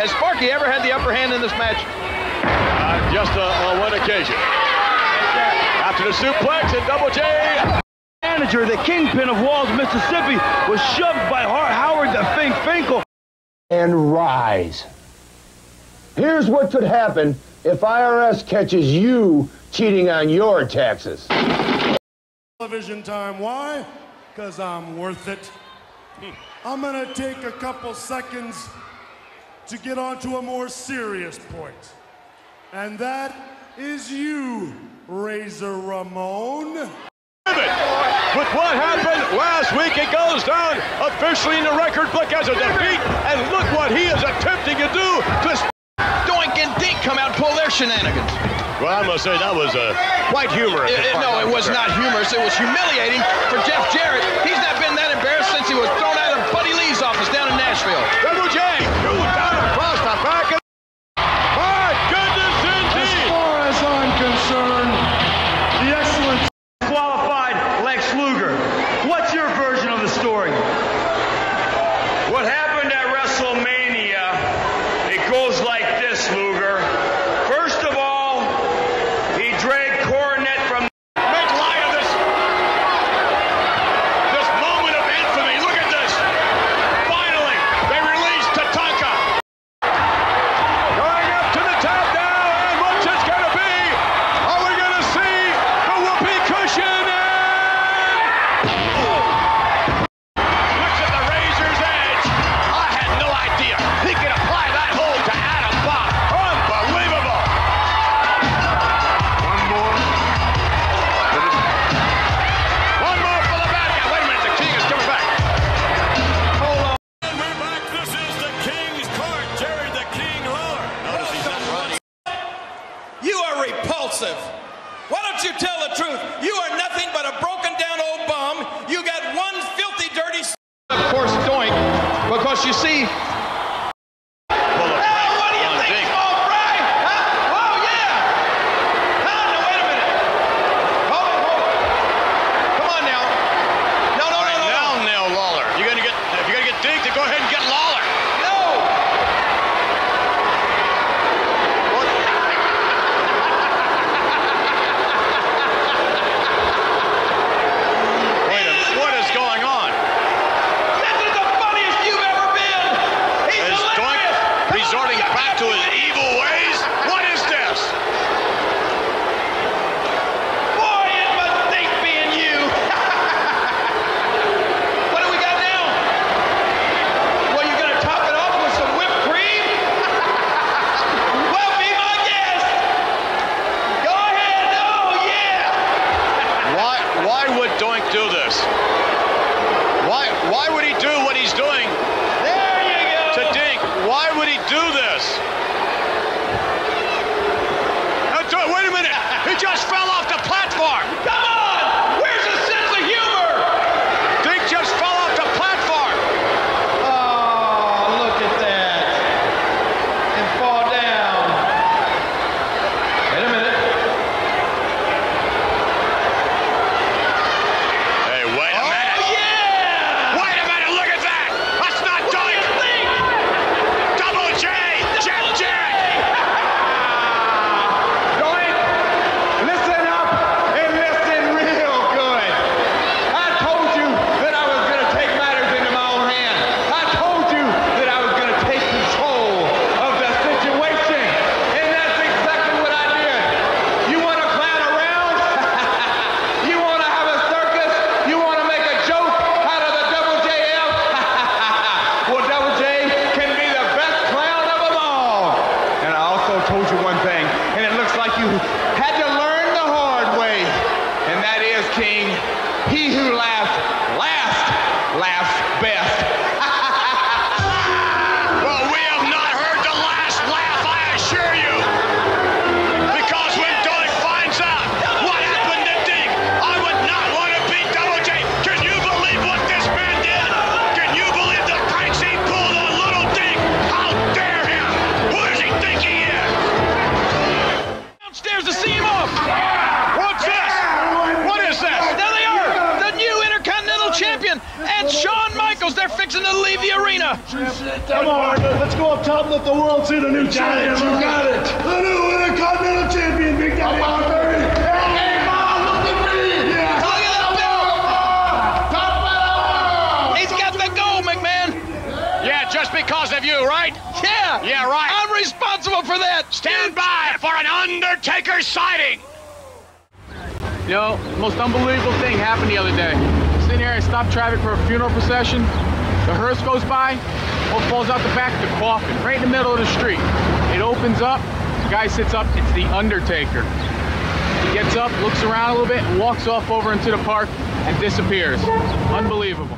Has Sparky ever had the upper hand in this match? Uh, just one occasion. After the suplex and Double J manager, the kingpin of Walls, Mississippi, was shoved by Howard the Fink Finkel. And rise. Here's what could happen if IRS catches you cheating on your taxes. Television time. Why? Because I'm worth it. Hmm. I'm going to take a couple seconds to get onto a more serious point. And that is you, Razor Ramon. With what happened last week, it goes down officially in the record book as a defeat. And look what he is attempting to do. to Doink and Dink come out and pull their shenanigans. Well, I must say that was a uh, quite humorous. no, it was not humorous. It was humiliating for Jeff Jarrett. He's not you see resorting back to his evil ways? What is this? do this. Who laughs last laughs best. well, we have not heard the last laugh, I assure you. Because when Doink finds out what happened to Dink, I would not want to be Double J. Can you believe what this man did? Can you believe the pranks he pulled on little Dink? How dare him? Who does he think he is? Downstairs to see and to leave the arena. Come on, let's go up top and let the world see the new giant. You got it. The new Intercontinental Champion, Big Daddy Harper. Just because of you, right? Yeah. Yeah, right. I'm responsible for that. Stand by for an Undertaker sighting. You know, the most unbelievable thing happened the other day. Sitting here and stopped traffic for a funeral procession. The hearse goes by, what falls out the back? The coffin, right in the middle of the street. It opens up, the guy sits up, it's the Undertaker. He gets up, looks around a little bit, walks off over into the park and disappears. Unbelievable.